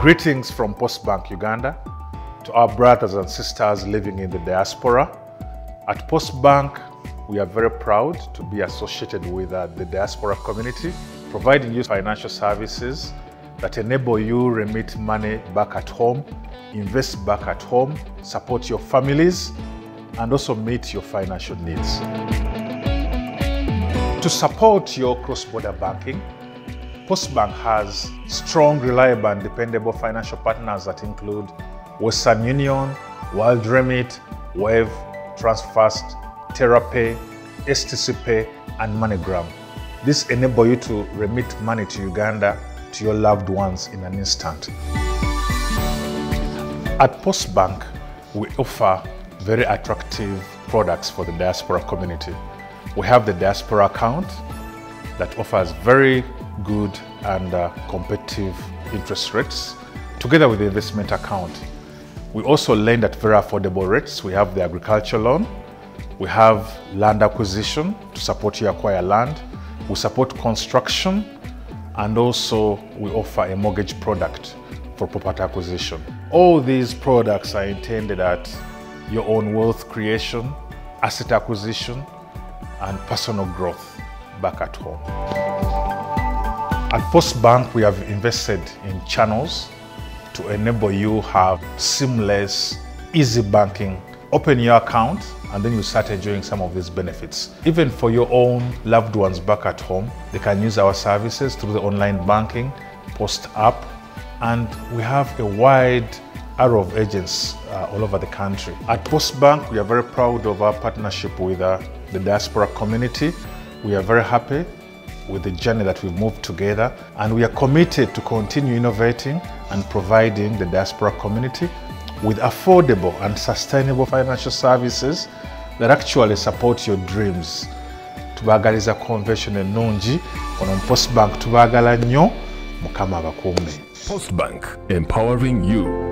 Greetings from Postbank Uganda to our brothers and sisters living in the diaspora. At Postbank, we are very proud to be associated with uh, the diaspora community, providing you financial services that enable you remit money back at home, invest back at home, support your families, and also meet your financial needs. To support your cross-border banking, Postbank has strong, reliable, and dependable financial partners that include Western Union, World Remit, Wave, Transfast, TerraPay, STC Pay, and MoneyGram. This enable you to remit money to Uganda to your loved ones in an instant. At Postbank, we offer very attractive products for the diaspora community. We have the diaspora account that offers very good and uh, competitive interest rates together with the investment account. We also lend at very affordable rates. We have the agriculture loan, we have land acquisition to support you acquire land, we support construction, and also we offer a mortgage product for property acquisition. All these products are intended at your own wealth creation, asset acquisition, and personal growth back at home. At Postbank, we have invested in channels to enable you have seamless, easy banking. Open your account and then you start enjoying some of these benefits. Even for your own loved ones back at home, they can use our services through the online banking, Post app, and we have a wide array of agents uh, all over the country. At Postbank, we are very proud of our partnership with uh, the diaspora community. We are very happy with the journey that we've moved together and we are committed to continue innovating and providing the diaspora community with affordable and sustainable financial services that actually support your dreams. Tubagaliza convention ennungi ono postbank tubaagala nnyo mukama abakuume Postbank, empowering you.